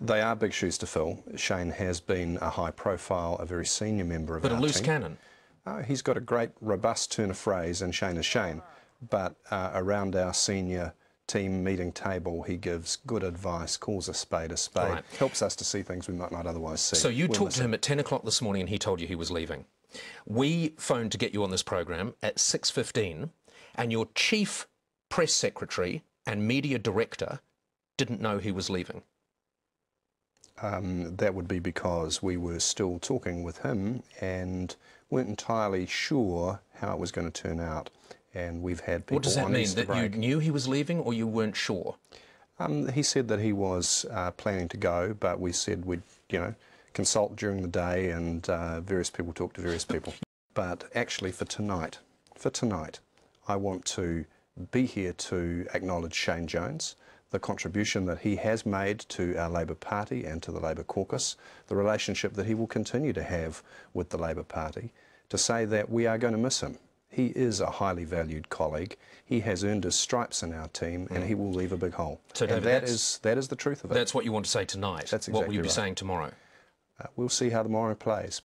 They are big shoes to fill. Shane has been a high profile, a very senior member of But a loose team. cannon. Uh, he's got a great, robust turn of phrase, and Shane is Shane. But uh, around our senior team meeting table, he gives good advice, calls a spade a spade, Right. helps us to see things we might not otherwise see. So you We'll talked to him at 10 o'clock this morning and he told you he was leaving. We phoned to get you on this program at 6.15 and your chief press secretary and media director didn't know he was leaving. Um, that would be because we were still talking with him and weren't entirely sure how it was going to turn out. And we've had people What does that mean? That break. you knew he was leaving or you weren't sure? Um, he said that he was uh, planning to go, but we said we'd, you know, consult during the day, and uh, various people talk to various people. But actually, for tonight, for tonight, I want to be here to acknowledge Shane Jones, the contribution that he has made to our Labour Party and to the Labour caucus, the relationship that he will continue to have with the Labour Party, to say that we are going to miss him. He is a highly valued colleague. He has earned his stripes in our team, and he will leave a big hole. So, and David, that that is that is the truth of it. That's what you want to say tonight. That's What will you exactly be right. saying tomorrow? Uh, we'll see how tomorrow plays.